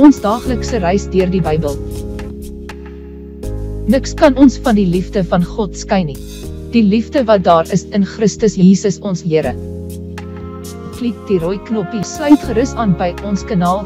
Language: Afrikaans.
ons daaglikse reis deur die Bybel. Niks kan ons van die liefde van God skei nie. Die liefde wat daar is in Christus Jesus ons Here. Klik die rooi knoppie sluit gerus aan by ons kanaal